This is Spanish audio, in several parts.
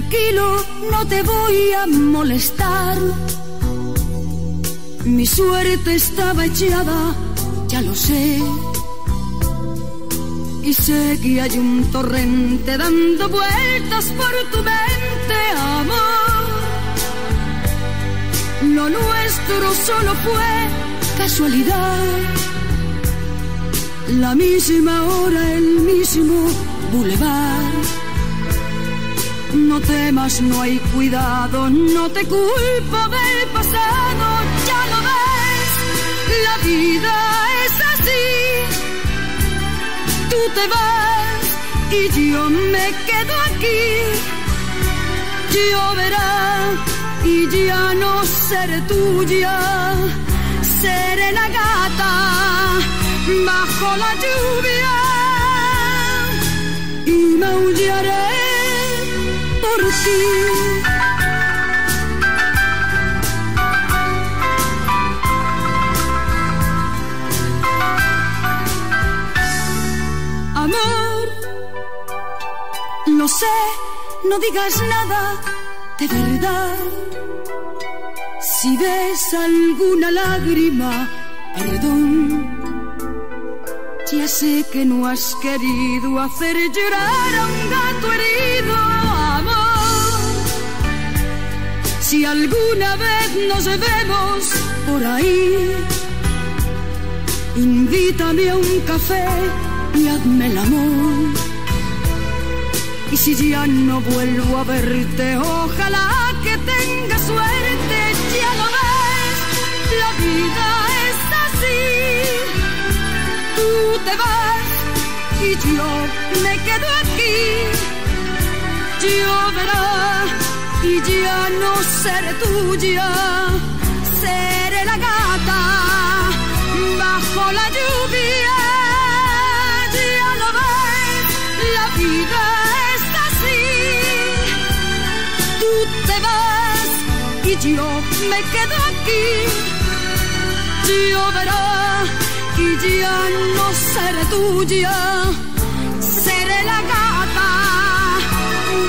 tranquilo, no te voy a molestar. Mi suerte estaba echada, ya lo sé. Y sé que hay un torrente dando vueltas por tu mente, amor. Lo nuestro solo fue casualidad. La misma hora, el mismo boulevard. No temas, no hay cuidado, no te culpo del pasado, ya lo ves, la vida es así. Tú te vas y yo me quedo aquí. Lloverá y ya no seré tuya, seré la gata bajo la lluvia y maullaré por Amor, lo sé, no digas nada de verdad. Si ves alguna lágrima, perdón. Ya sé que no has querido hacer llorar a un gato herido, Si alguna vez nos vemos por ahí, invítame a un café y hazme el amor. Y si ya no vuelvo a verte, ojalá que tenga suerte, ya lo ves, la vida es así. Tú te vas y yo me quedo aquí. Lloverá y ya no seré tuya, seré la gata bajo la lluvia. Ya lo ves, la vida es así. Tú te vas y yo me quedo aquí. Lloverá y ya no seré tuya, seré la gata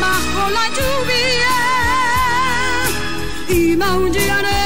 bajo la lluvia y maullaré